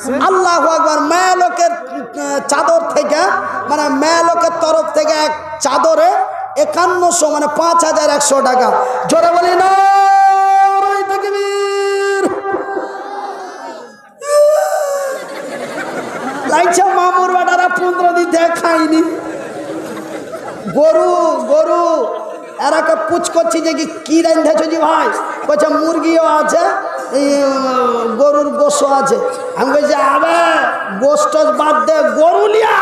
আল্লাহ একবার মেয়ে লোকের চাদর থেকে মানে মেয়ে লোকের তরফ থেকে এক চাদরে একান্নশো মানে পাঁচ হাজার একশো টাকা। জোরে বলি না মামুর বেটারা পনেরো দিন খাইনি গরু গরু এরাকে পুচ করছি যে কি কি রান্ধেছ জি ভাই? বলছে, মুরগিও আছে গরুর গোশও আছে। আমি বলছি, আবে গোষ্ঠ বাদ দে, গরু লিয়া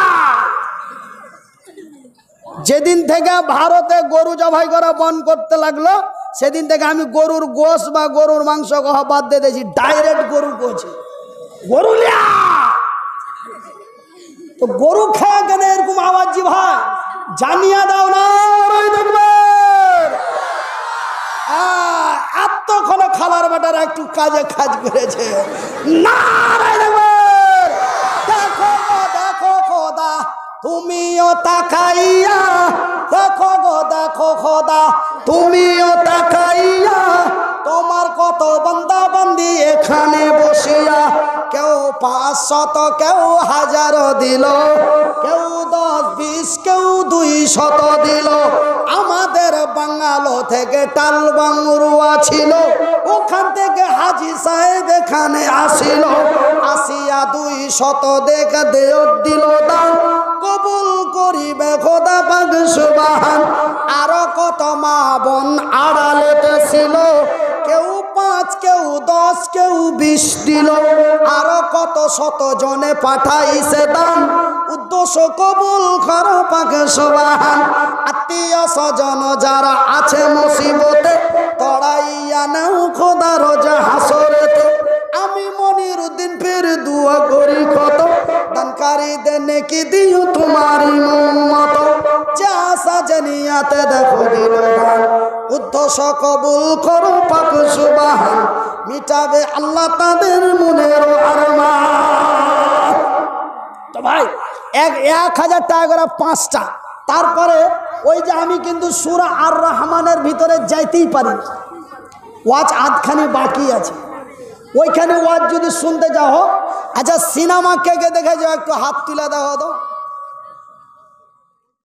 যেদিন থেকে ভারতে গরু জবাই করা বন্ধ করতে লাগল, সেদিন থেকে আমি গরুর গোশ বা গরুর মাংস কহা বাদ দিয়ে দিয়েছি, ডাইরেক্ট গরু করছি গরু লিয়া তো গরু খেয়ে কেন এরকম আওয়াজ জি ভাই? জানিয়ে দাও না। বেটারা একটু কাজে কাজ করেছে। তুমিও তাকাইয়া। দেখো গো, দেখো খোদা তুমিও তাকাইয়া। তোমার কত বান্দা বান্দি এখানে বসিয়া। কেউ পাঁচ শত কেউ হাজার দিল। কেউ দশ, বিশ, কেউ দুই শত দিল। বাঙালো থেকে টাল বাংরুয়া ছিল। ওখান থেকে হাজি সাহেব এখানে আসিল। আসিয়া দুই শত দেখা দেয় দিল দান। কবুল করিবে খোদা পাগ সুবাহান। আরও কত মা বোন আড়ালেতে ছিল কেউ পাঁচ, কেউ দশ, কেউ বিশ দিল। আরও কত শত জনে পাঠাইছে দান। উদ্দেশ্য কবুল কর পাকে আত্মীয় স্বজন যারা আছে মুসিবতে, তড়াইয়া নাও খোদা রোজা হাসরেতে। আমি মনির উদ্দিন ফের দুয়া করি কত দানকারী দেনে কি দিও তোমারই মত যা সাজনিয়াতে দেখো দিল উদ্দেশ্য কবুল করো পাক সুবাহান। মিটাবে আল্লাহ তাদের মনের আরমান। এক এক হাজার টাকা করে পাঁচটা। তারপরে ওই যে আমি কিন্তু সুরা আর রহমানের ভিতরে যাইতেই পারি। ওয়াচ আধখানি বাকি আছে। ওইখানে ওয়াজ যদি শুনতে যাও আচ্ছা সিনেমা কে কে দেখে যাও, একটু হাত তুলে দেওয়া দাও।